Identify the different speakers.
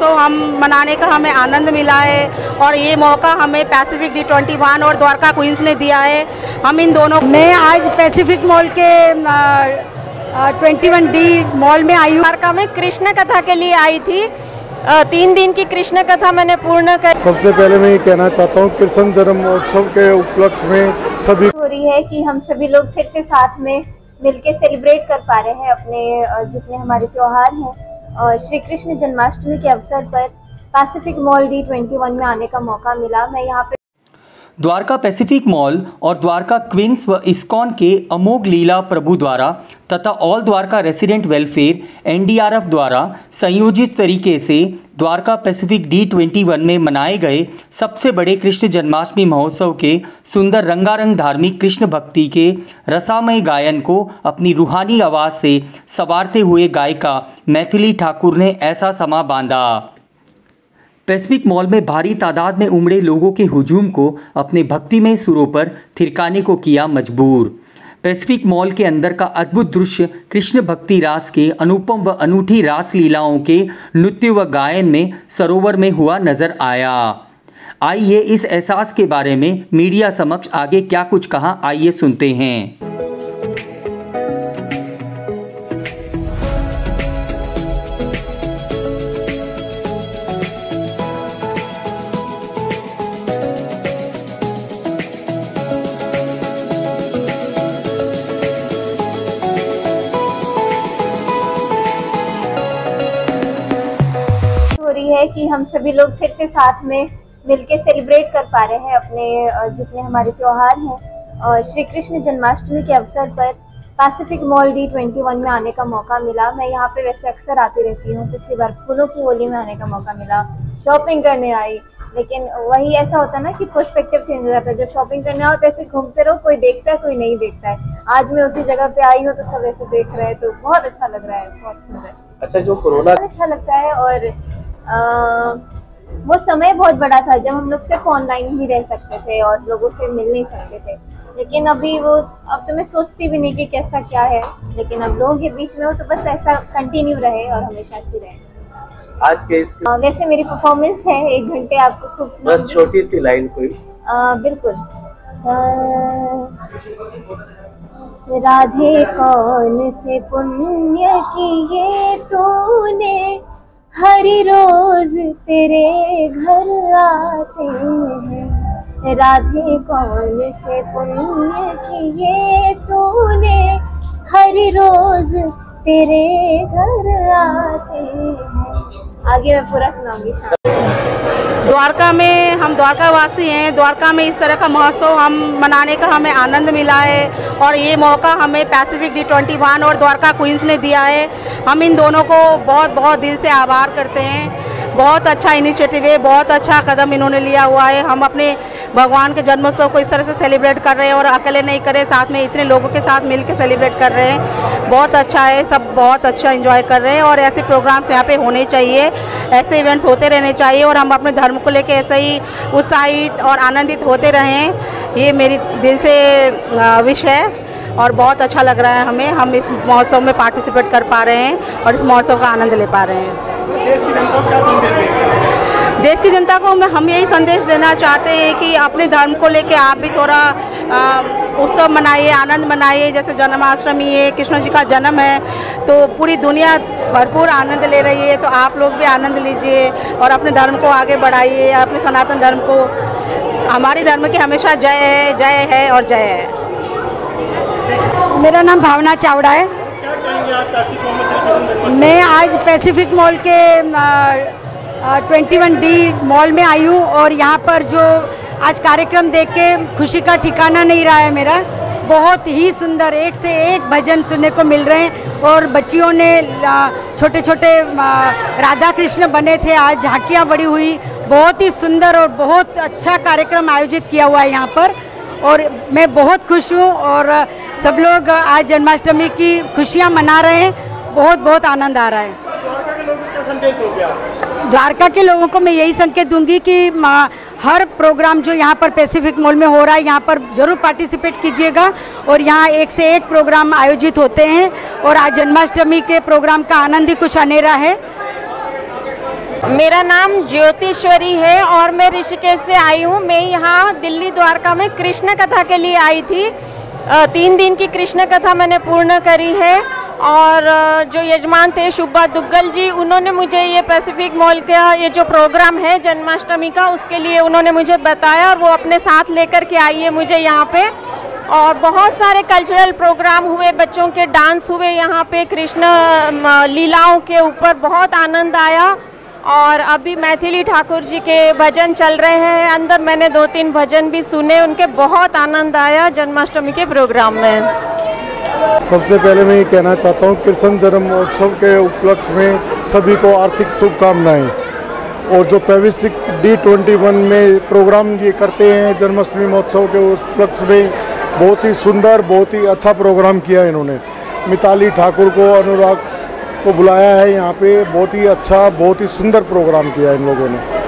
Speaker 1: तो हम मनाने का हमें आनंद मिला है और ये मौका हमें पैसिफिक डी ट्वेंटी वन और द्वारका क्वींस ने दिया है। हम इन दोनों
Speaker 2: मैं आज पैसिफिक मॉल के ट्वेंटी वन डी मॉल में आई हूँ।
Speaker 3: द्वारका में कृष्ण कथा के लिए आई थी। तीन दिन की कृष्ण कथा मैंने पूर्ण कर
Speaker 4: सबसे पहले मैं ये कहना चाहता हूँ कृष्ण जन्म महोत्सव के उपलक्ष्य में सभी
Speaker 5: हो रही है कि हम सभी लोग फिर से साथ में मिलके सेलिब्रेट कर पा रहे हैं अपने जितने हमारे त्योहार हैं। श्री कृष्ण जन्माष्टमी के अवसर पर Pacific mall D twenty one में आने का मौका मिला। मैं यहाँ पे
Speaker 6: द्वारका पैसिफिक मॉल और द्वारका क्वींस व इस्कॉन के अमोघ लीला प्रभु द्वारा तथा all Dwarka resident welfare NDRF द्वारा संयोजित तरीके से Dwarka Pacific D twenty one में मनाए गए सबसे बड़े कृष्ण जन्माष्टमी महोत्सव के सुंदर रंगारंग धार्मिक कृष्ण भक्ति के रसामय गायन को अपनी रूहानी आवाज़ से संवारते हुए गायिका मैथिली ठाकुर ने ऐसा समा बांधा। पैसिफिक मॉल में भारी तादाद में उमड़े लोगों के हुजूम को अपने भक्तिमय सुरों पर थिरकाने को किया मजबूर। पैसिफिक मॉल के अंदर का अद्भुत दृश्य कृष्ण भक्ति रास के अनुपम व अनूठी रास लीलाओं के नृत्य व गायन में सरोवर में हुआ नज़र आया। आइए इस एहसास के बारे में मीडिया समक्ष आगे क्या कुछ कहा, आइए सुनते हैं।
Speaker 5: रही है कि हम सभी लोग फिर से साथ में मिलके सेलिब्रेट कर पा रहे हैं अपने जितने हमारे त्योहार हैं। और श्री कृष्ण जन्माष्टमी के अवसर पर Pacific mall D twenty one में आने का मौका मिला। मैं यहाँ पे वैसे अक्सर आती रहती हूँ। पिछली बार फूलों की होली में आने का मौका मिला। शॉपिंग करने आई। लेकिन वही ऐसा होता है ना कि पर्सपेक्टिव चेंज हो जाता है। जब शॉपिंग करने आओ तो ऐसे घूमते रहो कोई देखता है कोई नहीं देखता है। आज मैं उसी जगह पे आई हूँ तो सब ऐसे देख रहे हैं तो बहुत अच्छा लग रहा है बहुत सुंदर।
Speaker 7: अच्छा जो कोरोना
Speaker 5: अच्छा लगता है और वो समय बहुत बड़ा था जब हम लोग सिर्फ़ ऑनलाइन ही रह सकते थे और लोगों से मिल नहीं सकते थे। लेकिन अभी वो अब तो मैं सोचती भी नहीं कि कैसा क्या है लेकिन अब लोगों के बीच में हो तो बस ऐसा कंटिन्यू रहे और हमेशा ऐसे रहे।
Speaker 7: आज के इस
Speaker 5: अ, वैसे मेरी परफॉर्मेंस है एक घंटे आपको खूब
Speaker 7: बस छोटी सी लाइन कोई?
Speaker 5: अ, बिल्कुल। राधे कौन से पुण्य किए तूने? हरि रोज तेरे घर आते हैं। राधे, कौन से पुण्य किए तूने? हर रोज तेरे घर आते हैं। आगे मैं पूरा सुनाऊँगी
Speaker 1: द्वारका में हम द्वारकावासी हैं। द्वारका में इस तरह का महोत्सव हम मनाने का हमें आनंद मिला है और ये मौका हमें पैसिफिक डी ट्वेंटी वन और द्वारका क्वींस ने दिया है। हम इन दोनों को बहुत बहुत दिल से आभार करते हैं। बहुत अच्छा इनिशिएटिव है, बहुत अच्छा कदम इन्होंने लिया हुआ है। हम अपने भगवान के जन्मोत्सव को इस तरह से सेलिब्रेट कर रहे हैं और अकेले नहीं कर, साथ में इतने लोगों के साथ मिल के सेलिब्रेट कर रहे हैं। बहुत अच्छा है, सब बहुत अच्छा इन्जॉय कर रहे हैं और ऐसे प्रोग्राम्स यहाँ पे होने चाहिए, ऐसे इवेंट्स होते रहने चाहिए और हम अपने धर्म को लेके ऐसे ही उत्साहित और आनंदित होते रहें, ये मेरी दिल से विश है और बहुत अच्छा लग रहा है हमें, हम इस महोत्सव में पार्टिसिपेट कर पा रहे हैं और इस महोत्सव का आनंद ले पा रहे हैं। देश की जनता को मैं हम यही संदेश देना चाहते हैं कि अपने धर्म को लेके आप भी थोड़ा उत्सव मनाइए आनंद मनाइए। जैसे जन्माष्टमी है कृष्ण जी का जन्म है तो पूरी दुनिया भरपूर आनंद ले रही है तो आप लोग भी आनंद लीजिए और अपने धर्म को आगे बढ़ाइए अपने सनातन धर्म को। हमारे धर्म की हमेशा जय है जय है और जय है।
Speaker 2: मेरा नाम भावना चावड़ा है। मैं आज पैसिफिक मॉल के ट्वेंटी वन डी मॉल में आई हूँ और यहाँ पर जो आज कार्यक्रम देख के खुशी का ठिकाना नहीं रहा है मेरा। बहुत ही सुंदर, एक से एक भजन सुनने को मिल रहे हैं और बच्चियों ने छोटे छोटे राधा कृष्ण बने थे, आज झांकियाँ बड़ी हुई। बहुत ही सुंदर और बहुत अच्छा कार्यक्रम आयोजित किया हुआ है यहाँ पर और मैं बहुत खुश हूँ और सब लोग आज जन्माष्टमी की खुशियाँ मना रहे हैं। बहुत बहुत आनंद आ रहा है। द्वारका के लोगों को मैं यही संकेत दूँगी कि हर प्रोग्राम जो यहाँ पर पैसिफिक मॉल में हो रहा है, यहाँ पर ज़रूर पार्टिसिपेट कीजिएगा। और यहाँ एक से एक प्रोग्राम आयोजित होते हैं। और आज जन्माष्टमी के प्रोग्राम का आनंद ही कुछ अनेरा है।
Speaker 3: मेरा नाम ज्योतिश्वरी है और मैं ऋषिकेश से आई हूँ। मैं यहाँ दिल्ली द्वारका में कृष्ण कथा के लिए आई थी। तीन दिन की कृष्ण कथा मैंने पूर्ण करी है। और जो यजमान थे शुभा दुग्गल जी, उन्होंने मुझे ये पैसिफिक मॉल का, ये जो प्रोग्राम है जन्माष्टमी का, उसके लिए उन्होंने मुझे बताया और वो अपने साथ लेकर के आई है मुझे यहाँ पे। और बहुत सारे कल्चरल प्रोग्राम हुए, बच्चों के डांस हुए यहाँ पे, कृष्ण लीलाओं के ऊपर बहुत आनंद आया। और अभी मैथिली ठाकुर जी के भजन चल रहे हैं, अंदर मैंने दो तीन भजन भी सुने, उनके बहुत आनंद आया जन्माष्टमी के प्रोग्राम में।
Speaker 4: सबसे पहले मैं ये कहना चाहता हूँ, कृष्ण जन्मोत्सव के उपलक्ष्य में सभी को आर्थिक शुभकामनाएँ। और जो पैविसिक डी ट्वेंटी वन में प्रोग्राम ये करते हैं, जन्माष्टमी महोत्सव के उपलक्ष्य में, बहुत ही सुंदर, बहुत ही अच्छा प्रोग्राम किया इन्होंने। मिताली ठाकुर को, अनुराग को बुलाया है यहाँ पे, बहुत ही अच्छा बहुत ही सुंदर प्रोग्राम किया इन लोगों ने।